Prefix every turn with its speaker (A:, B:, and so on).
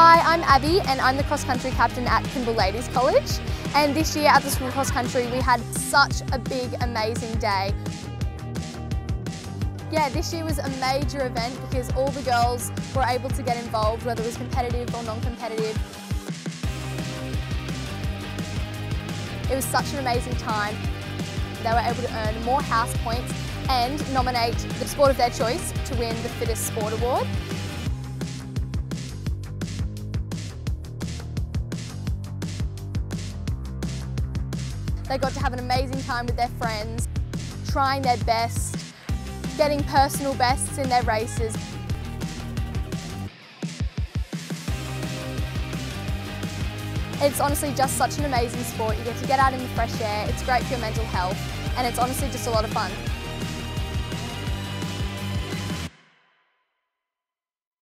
A: Hi, I'm Abby and I'm the cross country captain at Pymble Ladies College. And this year at the School Cross Country we had such a big, amazing day. Yeah, this year was a major event because all the girls were able to get involved, whether it was competitive or non-competitive. It was such an amazing time. They were able to earn more house points and nominate the sport of their choice to win the Fittest Sport Award. They got to have an amazing time with their friends, trying their best, getting personal bests in their races. It's honestly just such an amazing sport. You get to get out in the fresh air, it's great for your mental health, and it's honestly just a lot of fun.